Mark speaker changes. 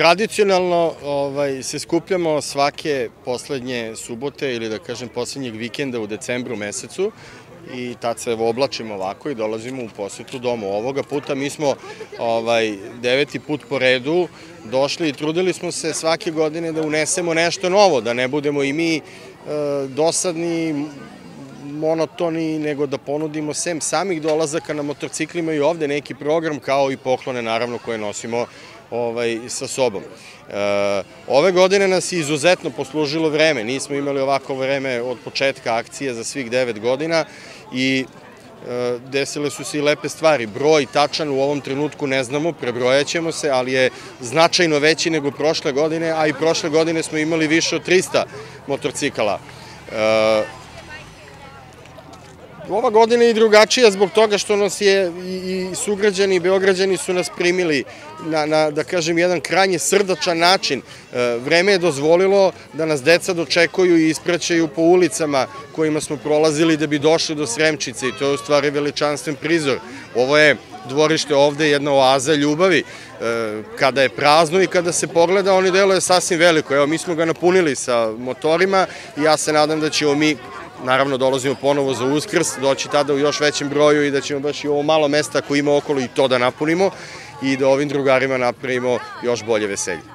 Speaker 1: Tradicionalno ovaj, se skupljamo svake poslednje subote ili da kažem poslednjeg vikenda u decembru mesecu i tad se oblačimo ovako i dolazimo u posetu domu. Ovoga puta mi smo ovaj, deveti put po redu došli i trudili smo se svake godine da unesemo nešto novo, da ne budemo i mi e, dosadni, monotoni, nego da ponudimo sem samih dolazaka na motociklima i ovde neki program, kao i poklone naravno koje nosimo ovaj, sa sobom. E, ove godine nas je izuzetno poslužilo vreme, nismo imali ovako vreme od početka akcije za svih devet godina i e, desile su se i lepe stvari. Broj tačan u ovom trenutku ne znamo, prebrojaćemo se, ali je značajno veći nego prošle godine, a i prošle godine smo imali više od 300 motorcikala. E, Ova godina je i drugačija zbog toga što nas je i, sugrađani i beograđani su nas primili na, na, da kažem, jedan krajnje srdačan način. E, vreme je dozvolilo da nas deca dočekuju i ispraćaju po ulicama kojima smo prolazili da bi došli do Sremčice i to je u stvari veličanstven prizor. Ovo je dvorište ovde jedna oaza ljubavi. E, kada je prazno i kada se pogleda, oni deluje sasvim veliko. Evo, mi smo ga napunili sa motorima i ja se nadam da ćemo mi naravno dolazimo ponovo za uskrs, doći tada u još većem broju i da ćemo baš i ovo malo mesta koje ima okolo i to da napunimo i da ovim drugarima napravimo još bolje veselje.